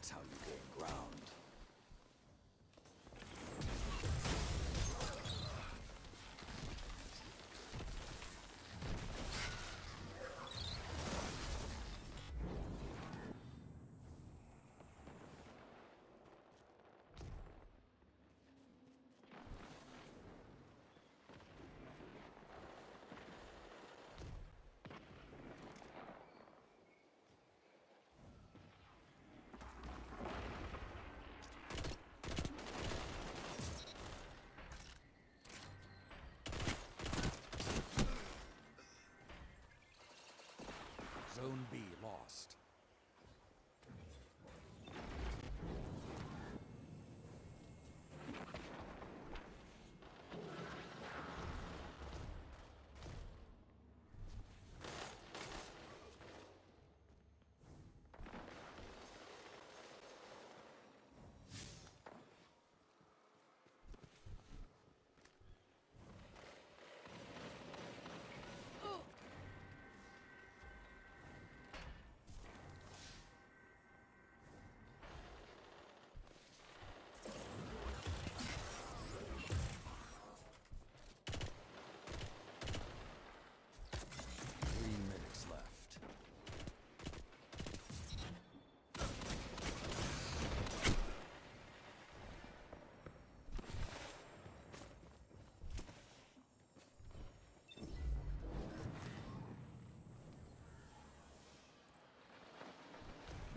that's how you gain ground. Zone B lost.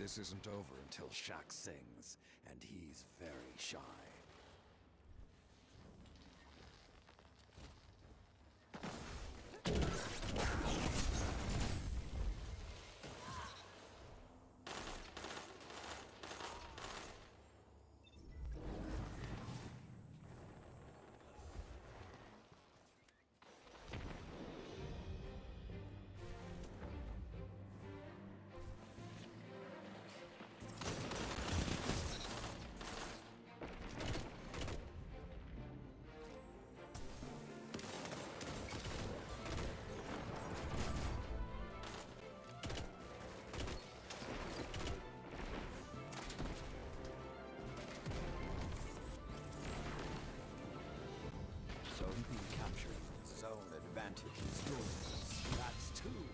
This isn't over until Shaxx sings, and he's very shy. That's two.